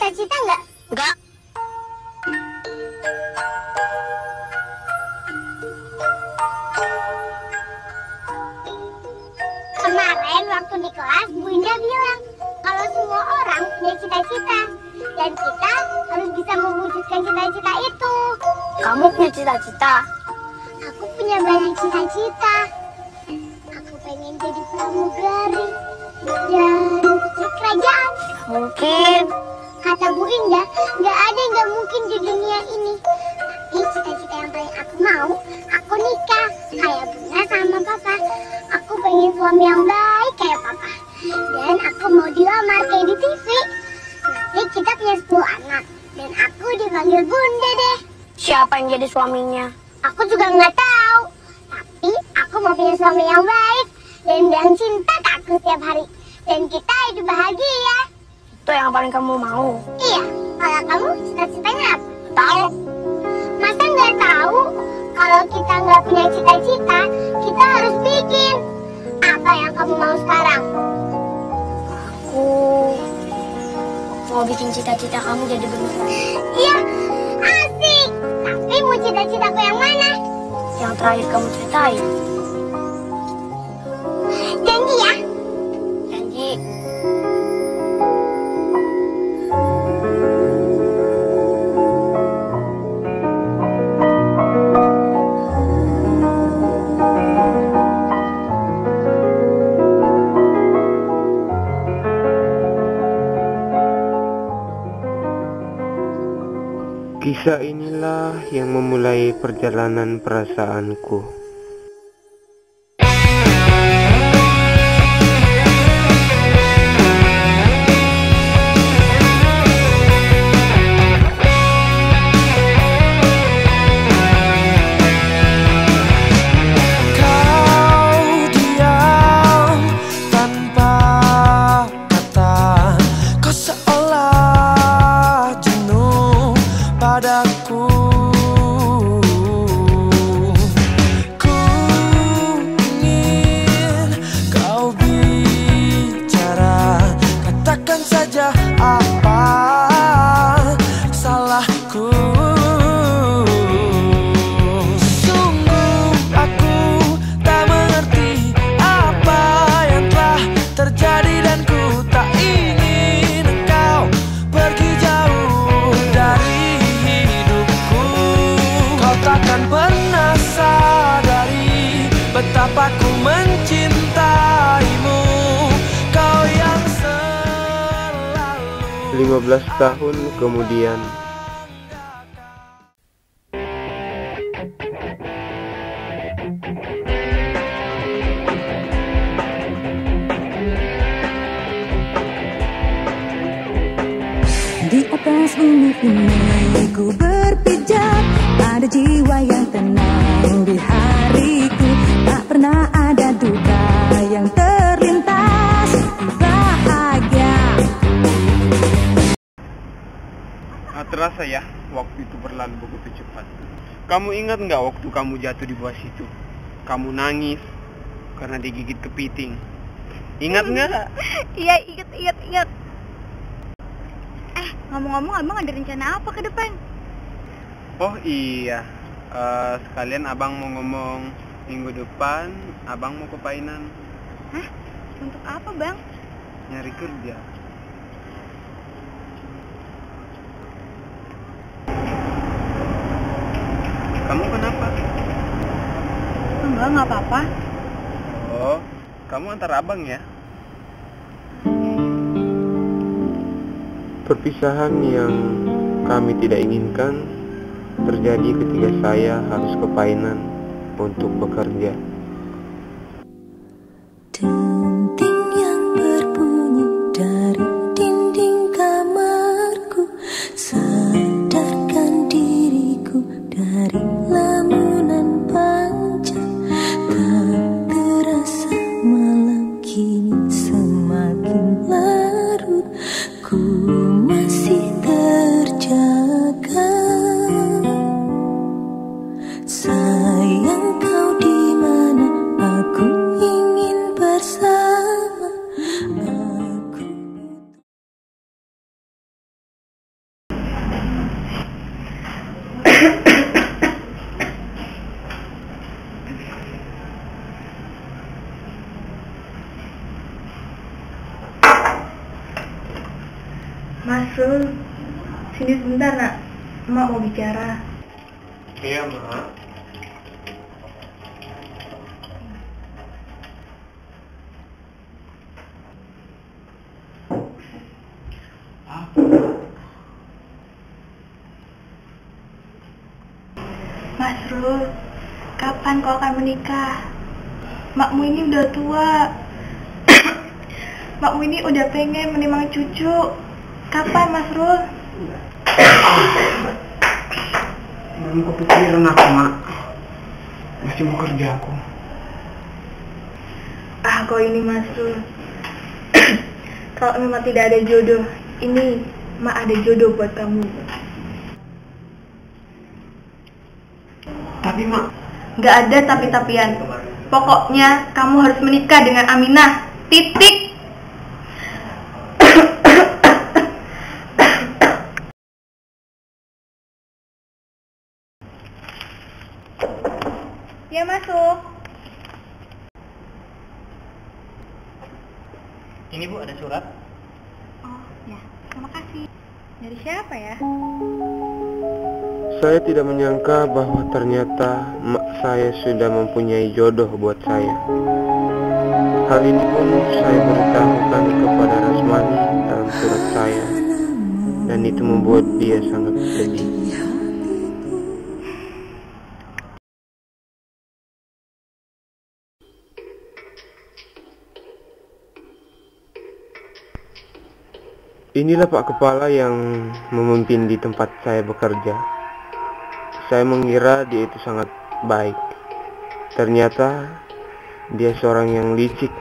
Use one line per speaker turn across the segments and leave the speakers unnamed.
cita-cita nggak?
Enggak.
Kemarin waktu di kelas, Bu Indah bilang kalau semua orang punya cita-cita dan kita harus bisa mewujudkan cita-cita itu.
Kamu punya cita-cita.
Aku punya banyak cita-cita. Aku pengen jadi pramugari dan kerajaan.
Mungkin
Kata Bu Indah, nggak ada yang nggak mungkin di dunia ini. Tapi cita-cita yang paling aku mau, aku nikah kayak Bunda sama Papa. Aku pengen suami yang baik kayak Papa. Dan aku mau dilamar kayak di TV. Nanti kita punya 10 anak. Dan aku dipanggil Bunda deh.
siapa yang jadi suaminya?
Aku juga nggak tahu. Tapi aku mau punya suami yang baik dan bilang cinta ke aku setiap hari. Dan kita hidup bahagia.
Itu yang paling kamu mau.
Iya, kalau kamu cita-citanya apa?
Tahu?
Masa nggak tahu? Kalau kita nggak punya cita-cita, kita harus bikin. Apa yang kamu mau sekarang?
Aku mau bikin cita-cita kamu jadi beneran.
Iya, asik. Tapi mau cita-citaku yang mana?
Yang terakhir kamu ceritain.
Janji ya.
Kisah inilah yang memulai perjalanan perasaanku. 15 tahun kemudian,
Di atas bumi ini ku berpijak
terasa ya waktu itu berlalu begitu cepat. Kamu ingat nggak waktu kamu jatuh di bawah situ? Kamu nangis karena digigit kepiting. Ingat nggak?
Iya, inget, inget, inget. Eh, ngomong-ngomong abang ada rencana apa ke depan?
Oh iya, Eh, sekalian abang mau ngomong minggu depan abang mau ke Painan
Hah? Untuk apa bang?
nyari kerja. Kamu kenapa?
Enggak, nggak apa-apa.
Oh, kamu antar abang ya? Perpisahan yang kami tidak inginkan terjadi ketika saya harus ke Painan untuk bekerja.
Mau bicara.
Iya, Mak.
Mas Rul, kapan kau akan menikah? Makmu ini udah tua. Makmu ini udah pengen menimang cucu. Kapan Mas Rul?
Belum kepikiran aku, Mak. Masih mau kerja aku.
Ah kau ini Mas Rul. Kalau memang tidak ada jodoh, ini Mak ada jodoh buat kamu.
Tapi, Mak,
Nggak ada tapi-tapian. Pokoknya kamu harus menikah dengan Aminah. Titik. ya masuk.
Ini Bu ada surat.
Oh ya, terima kasih. Dari siapa ya?
Saya tidak menyangka bahwa ternyata mak saya sudah mempunyai jodoh buat saya. Hal ini pun saya beritahukan kepada Rasmani dalam surat saya, dan itu membuat dia sangat sedih. Inilah Pak Kepala yang memimpin di tempat saya bekerja. Saya mengira dia itu sangat baik. Ternyata dia seorang yang licik.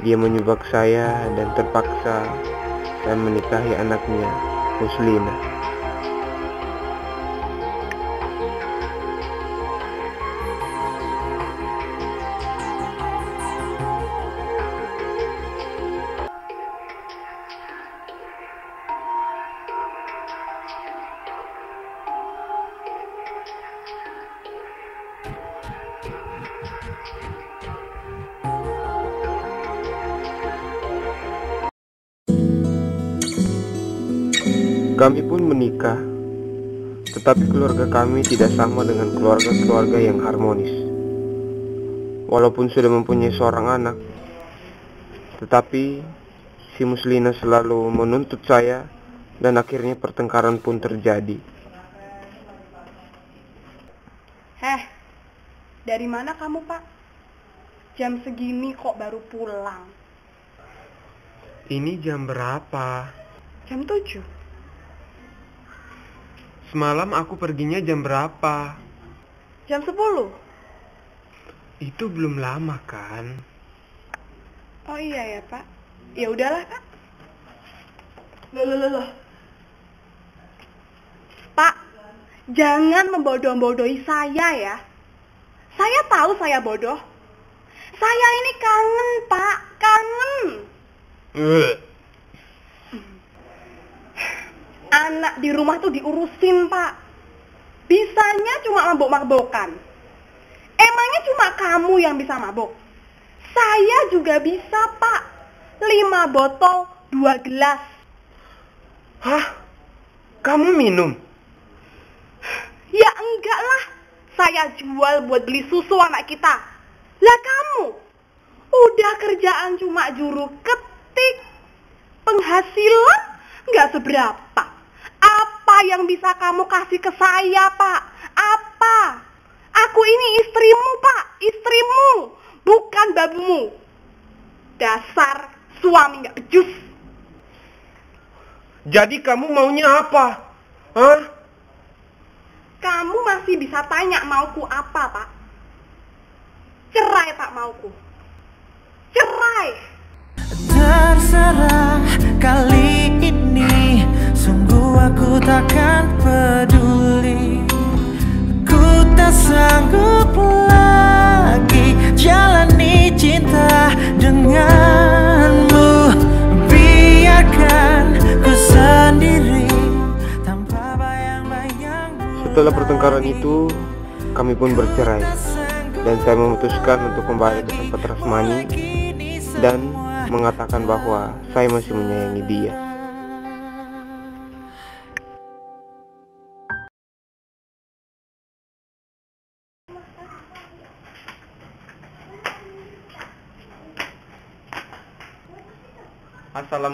Dia menyebak saya dan terpaksa saya menikahi anaknya, Muslina. Menikah, tetapi keluarga kami tidak sama dengan keluarga-keluarga yang harmonis. Walaupun sudah mempunyai seorang anak, tetapi si Muslina selalu menuntut saya dan akhirnya pertengkaran pun terjadi.
Heh, dari mana kamu pak? Jam segini kok baru pulang?
Ini jam berapa?
Jam 7.
Semalam aku perginya jam berapa?
Jam 10.
Itu belum lama kan?
Oh iya ya pak. Ya udahlah kak. Loh, loh, loh, loh. Pak, jangan membodoh-bodohi saya ya. Saya tahu saya bodoh. Saya ini kangen pak, kangen. Anak di rumah tuh diurusin pak. Bisanya cuma mabok-mabokan. Emangnya cuma kamu yang bisa mabok? Saya juga bisa pak. Lima botol, dua gelas.
Hah? Kamu minum?
Ya enggak lah. Saya jual buat beli susu anak kita. Lah kamu? Udah kerjaan cuma juru ketik. Penghasilan nggak seberapa. Apa yang bisa kamu kasih ke saya, Pak? Apa? Aku ini istrimu, Pak. Istrimu. Bukan babumu. Dasar suami nggak becus.
Jadi kamu maunya apa? Hah?
Kamu masih bisa tanya mauku apa, Pak? Cerai tak mauku. Cerai.
Terserah kali Aku takkan peduli Ku tak sanggup lagi Jalani cinta denganmu Biarkan ku sendiri Tanpa bayang-bayangmu
Setelah pertengkaran itu, kami pun bercerai. Dan saya memutuskan untuk kembali ke tempat Rasmani dan mengatakan bahwa saya masih menyayangi dia.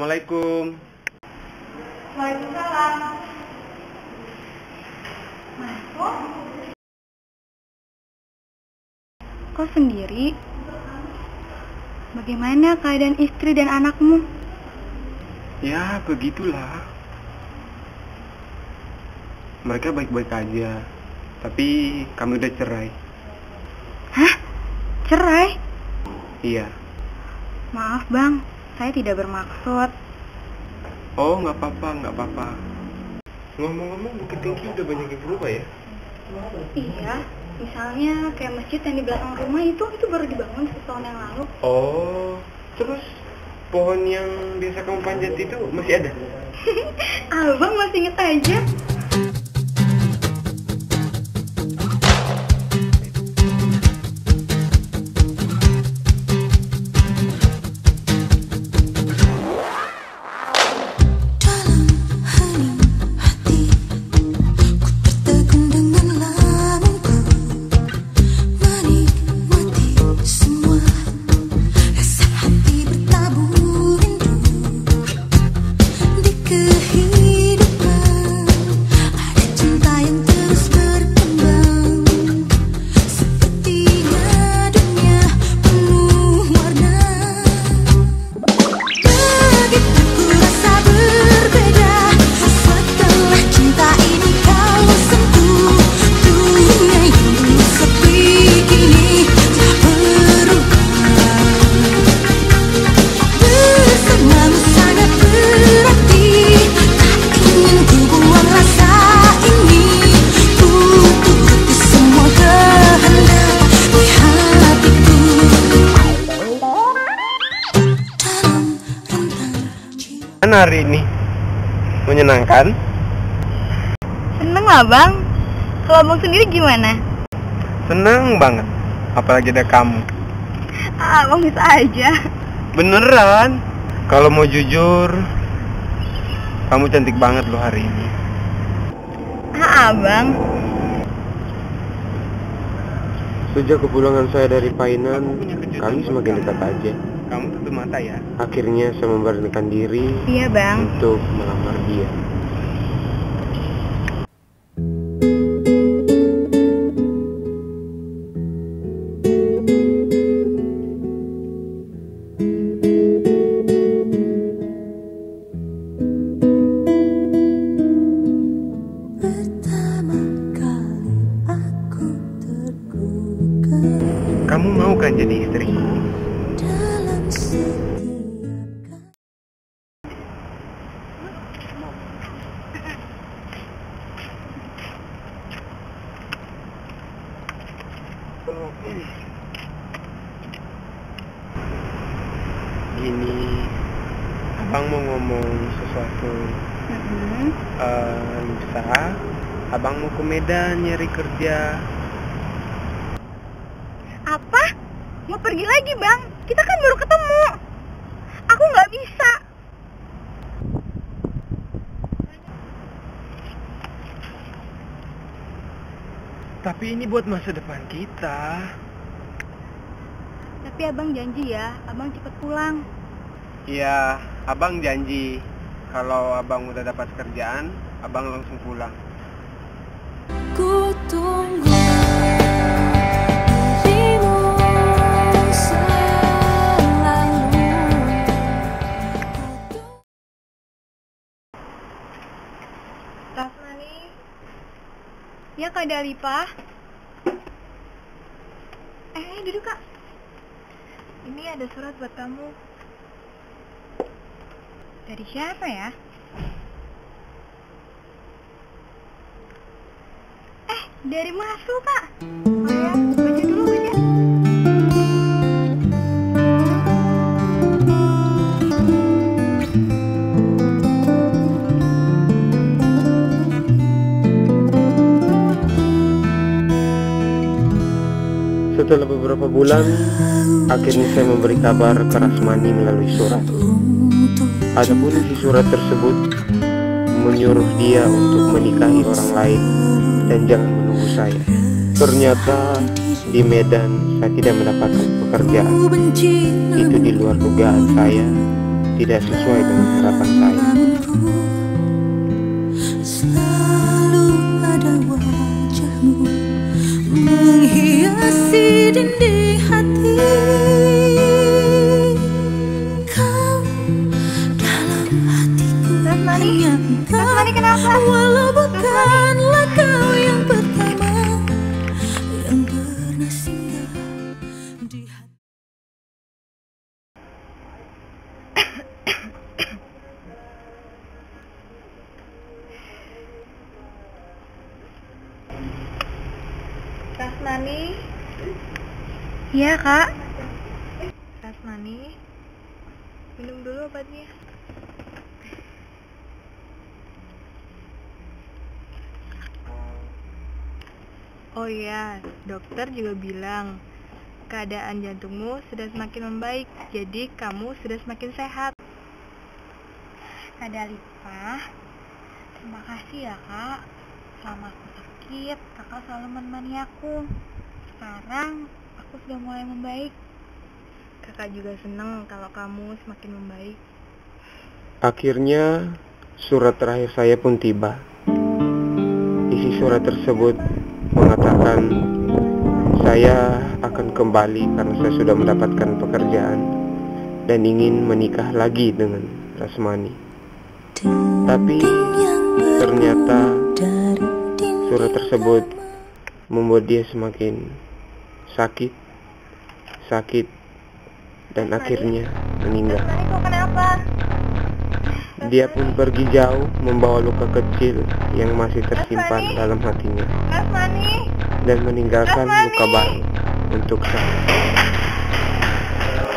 Assalamualaikum.
Waalaikumsalam. Masuk. Kau sendiri? Bagaimana keadaan istri dan anakmu?
Ya, begitulah. Mereka baik-baik aja. Tapi kami udah cerai.
Hah? Cerai?
Iya.
Maaf bang, saya tidak bermaksud.
Oh, nggak apa-apa, nggak apa-apa. Ngomong-ngomong, Bukit Tinggi udah banyak yang berubah ya?
Iya, misalnya kayak masjid yang di belakang rumah itu itu baru dibangun satu tahun yang lalu.
Oh, terus pohon yang biasa kamu panjat itu masih ada?
Abang masih inget aja.
Hari ini menyenangkan.
Seneng lah bang. Kalau abang sendiri gimana?
Senang banget. Apalagi ada kamu.
Ah, abang bisa aja.
Beneran. Kalau mau jujur, kamu cantik banget loh hari ini.
Ah, abang.
Sejak kepulangan saya dari Painan, kami semakin dekat aja. Kamu tutup mata ya. Akhirnya saya memberanikan diri
Iya bang.
untuk melamar dia. Ke Medan nyari kerja.
Apa? Mau pergi lagi bang? Kita kan baru ketemu. Aku nggak bisa.
Tapi ini buat masa depan kita.
Tapi abang janji ya, abang cepet pulang.
Iya, abang janji kalau abang udah dapat kerjaan, abang langsung pulang.
Ya Kak Dalipa. Eh, duduk Kak. Ini ada surat buat kamu. Dari siapa ya? Eh, dari Masu Kak. Oh ya, baca.
Setelah beberapa bulan, akhirnya saya memberi kabar ke Rasmani melalui surat. Adapun isi surat tersebut menyuruh dia untuk menikahi orang lain dan jangan saya. Ternyata di Medan saya tidak mendapatkan pekerjaan. Itu di luar dugaan saya tidak sesuai dengan harapan saya.
Selalu ada wajahmu menghiasi dinding hati. Kau dalam hatiku hanya engkau. Walau bukanlah
Kak. Rasmani. Minum dulu obatnya. Oh iya, dokter juga bilang keadaan jantungmu sudah semakin membaik, jadi kamu sudah semakin sehat. Ada Lipah, terima kasih ya kak. Selama aku sakit, kakak selalu menemani aku. Sekarang aku sudah mulai membaik. Kakak juga senang kalau kamu semakin membaik.
Akhirnya surat terakhir saya pun tiba. Isi surat tersebut mengatakan saya akan kembali karena saya sudah mendapatkan pekerjaan dan ingin menikah lagi dengan Rasmani. Tapi ternyata surat tersebut membuat dia semakin sakit, sakit, dan akhirnya meninggal. Dia? Pun pergi jauh membawa luka kecil yang masih tersimpan dalam hatinya. Dan meninggalkan luka baru untuk saya.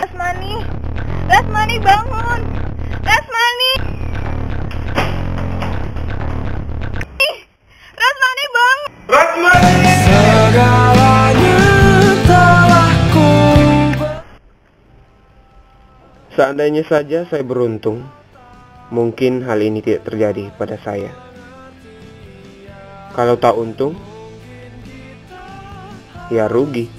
Rasmani, Rasmani bangun,
Seandainya saja saya beruntung, mungkin hal ini tidak terjadi pada saya. Kalau tak untung, ya rugi.